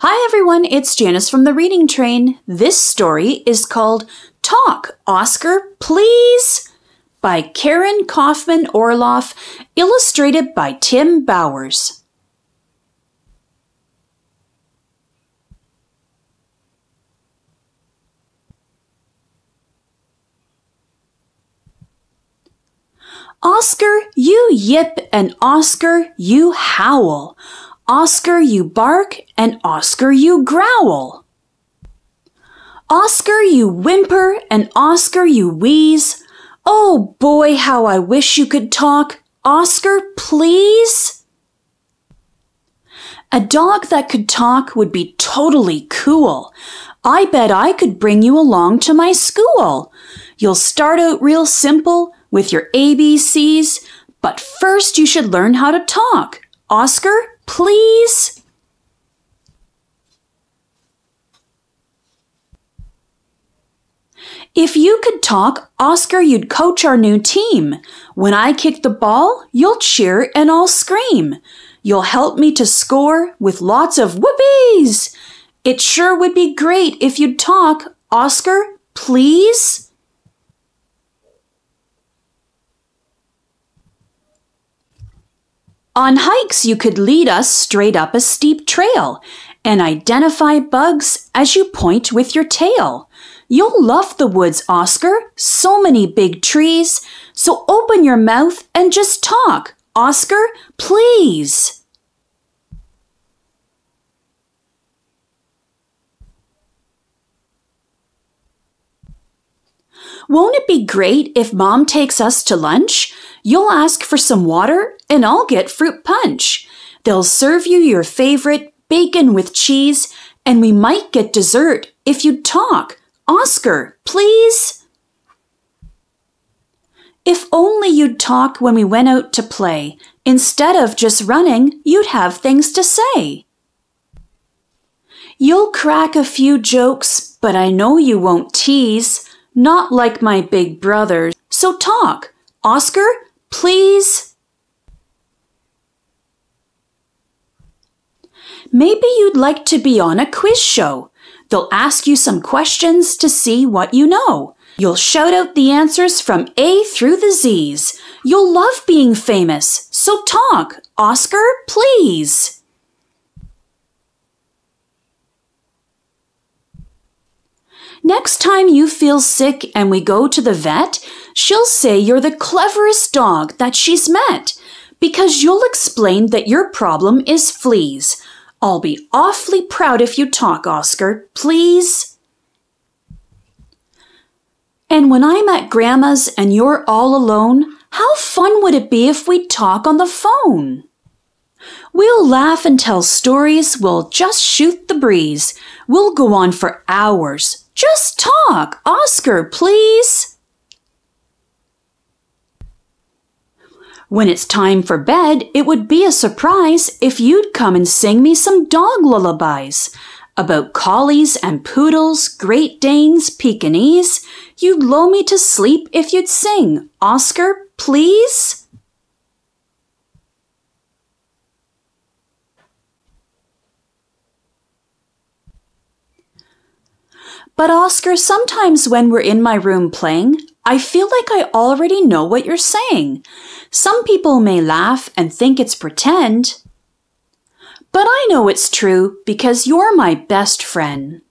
Hi everyone, it's Janice from the Reading Train. This story is called Talk, Oscar, Please by Karen Kaufman Orloff, illustrated by Tim Bowers. Oscar, you yip, and Oscar, you howl. Oscar, you bark, and Oscar, you growl. Oscar, you whimper, and Oscar, you wheeze. Oh boy, how I wish you could talk. Oscar, please? A dog that could talk would be totally cool. I bet I could bring you along to my school. You'll start out real simple with your ABCs, but first you should learn how to talk. Oscar, please? If you could talk, Oscar, you'd coach our new team. When I kick the ball, you'll cheer and I'll scream. You'll help me to score with lots of whoopies. It sure would be great if you'd talk. Oscar, please? On hikes, you could lead us straight up a steep trail and identify bugs as you point with your tail. You'll love the woods, Oscar. So many big trees. So open your mouth and just talk. Oscar, please. Won't it be great if mom takes us to lunch? You'll ask for some water and I'll get fruit punch. They'll serve you your favorite bacon with cheese and we might get dessert if you talk. Oscar, please? If only you'd talk when we went out to play. Instead of just running, you'd have things to say. You'll crack a few jokes, but I know you won't tease, not like my big brothers. So talk. Oscar, Please? Maybe you'd like to be on a quiz show. They'll ask you some questions to see what you know. You'll shout out the answers from A through the Z's. You'll love being famous, so talk. Oscar, please. Next time you feel sick and we go to the vet, she'll say you're the cleverest dog that she's met because you'll explain that your problem is fleas. I'll be awfully proud if you talk, Oscar, please. And when I'm at Grandma's and you're all alone, how fun would it be if we talk on the phone? We'll laugh and tell stories, we'll just shoot the breeze. We'll go on for hours. Just talk, Oscar, please. When it's time for bed, it would be a surprise if you'd come and sing me some dog lullabies about collies and poodles, Great Danes, Pekingese. You'd lull me to sleep if you'd sing. Oscar, please? But Oscar, sometimes when we're in my room playing, I feel like I already know what you're saying. Some people may laugh and think it's pretend, but I know it's true because you're my best friend.